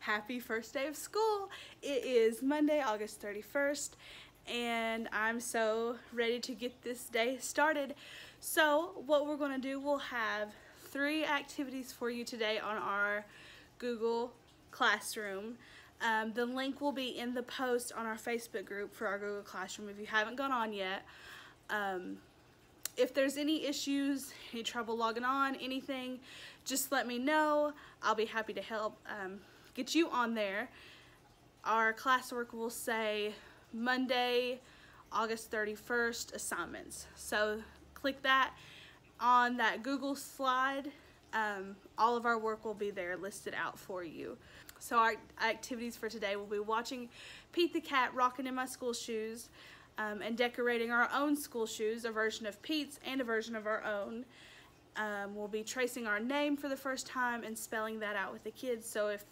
happy first day of school. It is Monday, August 31st, and I'm so ready to get this day started. So what we're gonna do, we'll have three activities for you today on our Google Classroom. Um, the link will be in the post on our Facebook group for our Google Classroom if you haven't gone on yet. Um, if there's any issues, any trouble logging on, anything, just let me know. I'll be happy to help um, get you on there. Our classwork will say Monday, August 31st assignments. So click that on that Google slide. Um, all of our work will be there listed out for you. So our activities for today will be watching Pete the Cat rocking in my school shoes, um, and decorating our own school shoes, a version of Pete's and a version of our own. Um, we'll be tracing our name for the first time and spelling that out with the kids. So if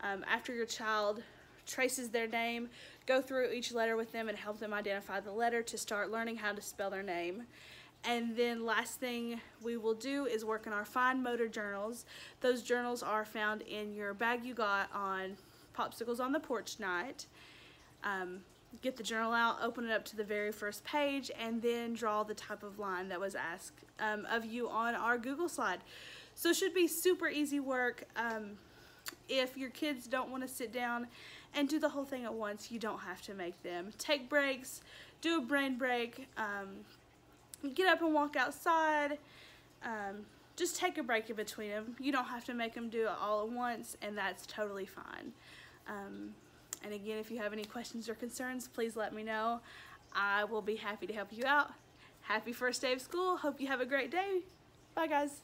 um, after your child traces their name, go through each letter with them and help them identify the letter to start learning how to spell their name. And then last thing we will do is work on our fine motor journals. Those journals are found in your bag you got on Popsicles on the Porch Night. Um, get the journal out, open it up to the very first page, and then draw the type of line that was asked um, of you on our Google slide. So it should be super easy work. Um, if your kids don't want to sit down and do the whole thing at once, you don't have to make them. Take breaks, do a brain break, um, get up and walk outside, um, just take a break in between them. You don't have to make them do it all at once, and that's totally fine. Um, and again, if you have any questions or concerns, please let me know. I will be happy to help you out. Happy first day of school. Hope you have a great day. Bye, guys.